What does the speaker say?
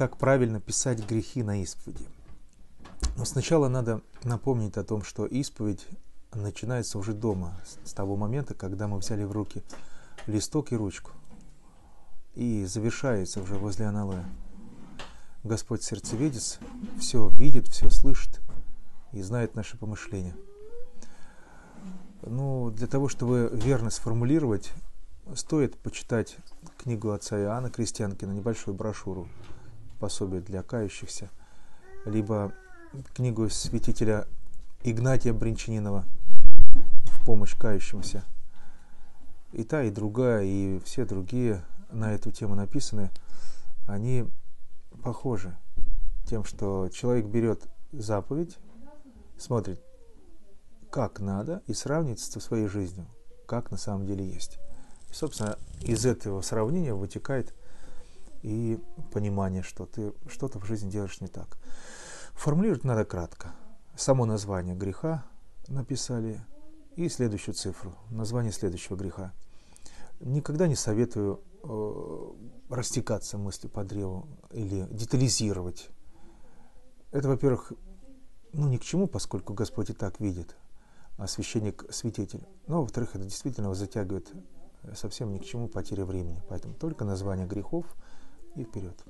как правильно писать грехи на исповеди. Но сначала надо напомнить о том, что исповедь начинается уже дома, с того момента, когда мы взяли в руки листок и ручку, и завершается уже возле аналоя. Господь сердцеведец все видит, все слышит и знает наши помышления. Ну, для того, чтобы верно сформулировать, стоит почитать книгу отца Иоанна Крестьянкина, небольшую брошюру, пособие для кающихся, либо книгу святителя Игнатия Бринчанинова «В помощь кающимся». И та, и другая, и все другие на эту тему написаны, они похожи тем, что человек берет заповедь, смотрит, как надо, и сравнивает со своей жизнью, как на самом деле есть. И, собственно, из этого сравнения вытекает и понимание, что ты что-то в жизни делаешь не так. Формулировать надо кратко. Само название греха написали и следующую цифру, название следующего греха. Никогда не советую э, растекаться мыслью по древу или детализировать. Это, во-первых, ну ни к чему, поскольку Господь и так видит, а священник святитель. Но, во-вторых, это действительно затягивает совсем ни к чему потеря времени. Поэтому только название грехов и вперед.